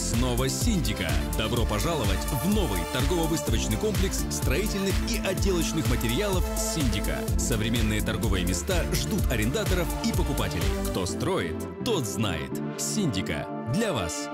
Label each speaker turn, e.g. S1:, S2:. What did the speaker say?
S1: снова Синдика. Добро пожаловать в новый торгово-выставочный комплекс строительных и отделочных материалов Синдика. Современные торговые места ждут арендаторов и покупателей. Кто строит, тот знает. Синдика. Для вас